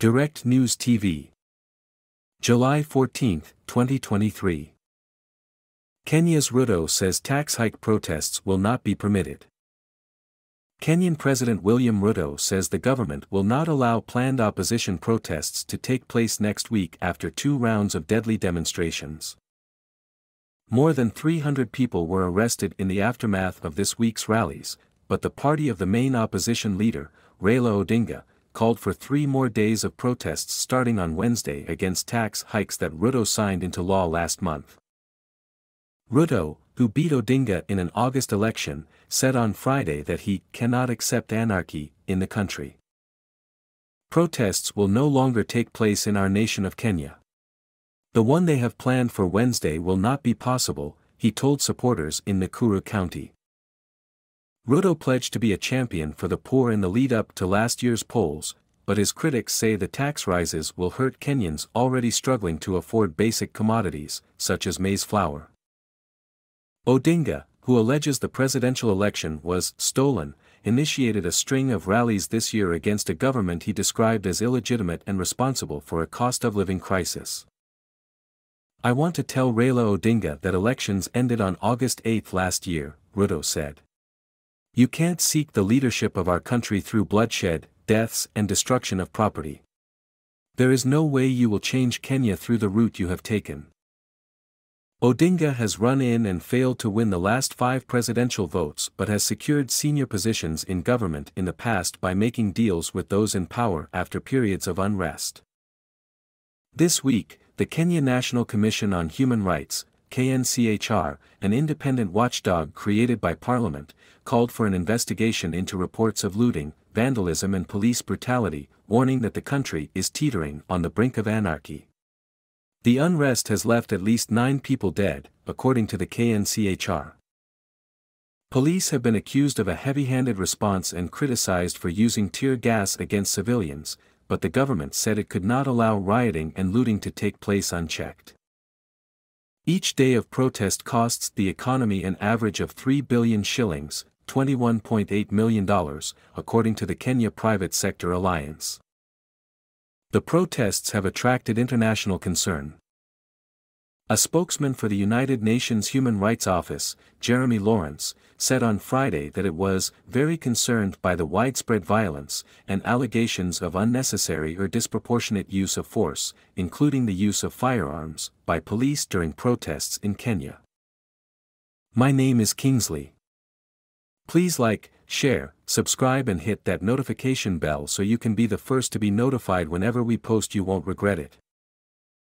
Direct News TV. July 14, 2023. Kenya's Ruto says tax hike protests will not be permitted. Kenyan President William Ruto says the government will not allow planned opposition protests to take place next week after two rounds of deadly demonstrations. More than 300 people were arrested in the aftermath of this week's rallies, but the party of the main opposition leader, Raila Odinga, called for three more days of protests starting on Wednesday against tax hikes that Ruto signed into law last month. Ruto, who beat Odinga in an August election, said on Friday that he cannot accept anarchy in the country. Protests will no longer take place in our nation of Kenya. The one they have planned for Wednesday will not be possible, he told supporters in Nakuru County. Ruto pledged to be a champion for the poor in the lead up to last year's polls, but his critics say the tax rises will hurt Kenyans already struggling to afford basic commodities, such as maize flour. Odinga, who alleges the presidential election was stolen, initiated a string of rallies this year against a government he described as illegitimate and responsible for a cost of living crisis. I want to tell Raila Odinga that elections ended on August 8 last year, Ruto said. You can't seek the leadership of our country through bloodshed, deaths and destruction of property. There is no way you will change Kenya through the route you have taken. Odinga has run in and failed to win the last five presidential votes but has secured senior positions in government in the past by making deals with those in power after periods of unrest. This week, the Kenya National Commission on Human Rights, KNCHR, an independent watchdog created by Parliament, called for an investigation into reports of looting, vandalism and police brutality, warning that the country is teetering on the brink of anarchy. The unrest has left at least nine people dead, according to the KNCHR. Police have been accused of a heavy-handed response and criticized for using tear gas against civilians, but the government said it could not allow rioting and looting to take place unchecked. Each day of protest costs the economy an average of 3 billion shillings, $21.8 million, according to the Kenya Private Sector Alliance. The protests have attracted international concern. A spokesman for the United Nations Human Rights Office, Jeremy Laurence, said on Friday that it was very concerned by the widespread violence and allegations of unnecessary or disproportionate use of force, including the use of firearms, by police during protests in Kenya. My name is Kingsley. Please like, share, subscribe and hit that notification bell so you can be the first to be notified whenever we post you won't regret it.